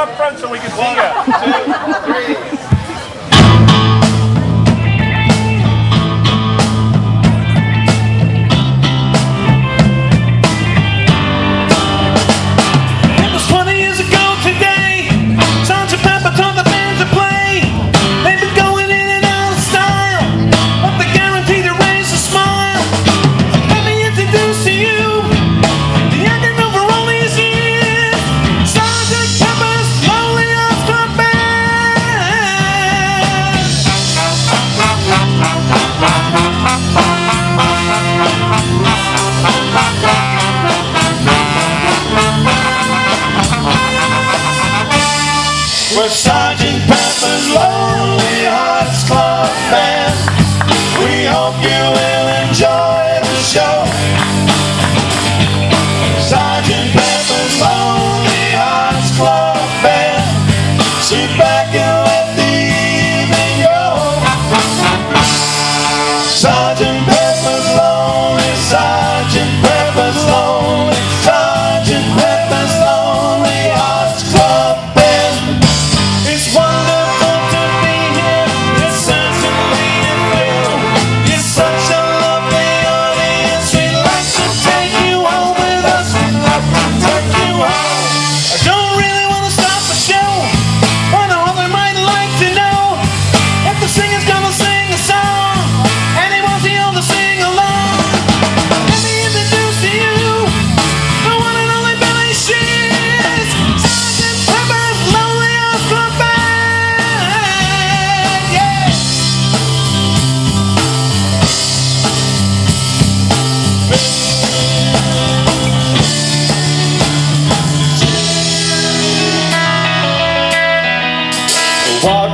up front so we can see you. Two, three. Sit back and let the evening go. Sergeant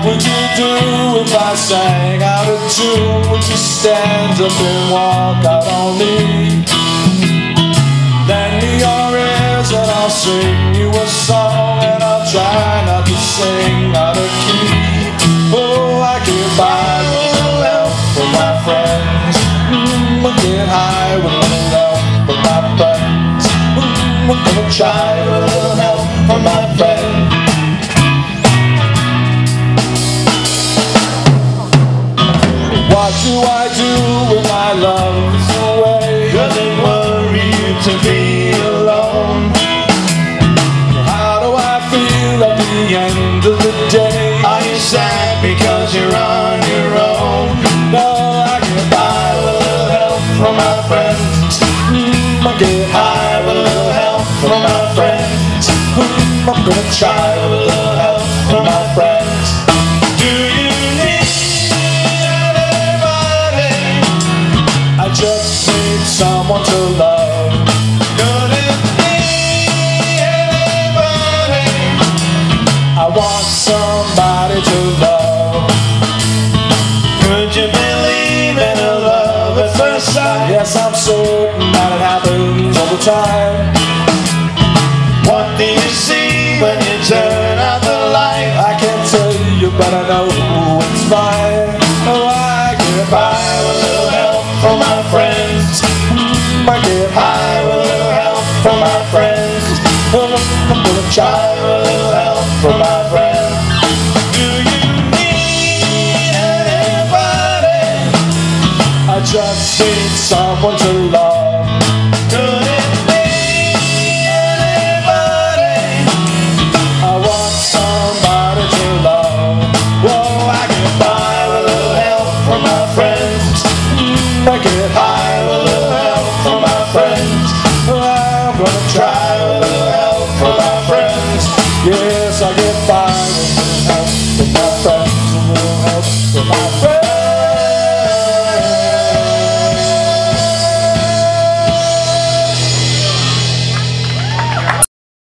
would you do if I sang out of tune? Would you stand up and walk out on me? Lend me your ears and I'll sing you a song and I'll try not to sing out of key. Oh, I get by with a little help from my friends. Mm, I get high with little help from my friends. Mm, I'm gonna try with little help from my do I do when my love's away? Does it worry you to be alone? How do I feel at the end of the day? Are you sad because you're on your own? No, I get by a little help from my friends. Mm, I get high a little help from my friends. Mm, I'm gonna try in love at first sight? Yes, I'm certain that it happens all the time. What do you see when you turn out the light? I can't tell you, but I know it's fine. Oh, I get by with a little help from my friends. Need someone to love. Could it be anybody? I want somebody to love. Whoa, I get by with a little help from my friends. I get high with a little help from my friends. I'm gonna try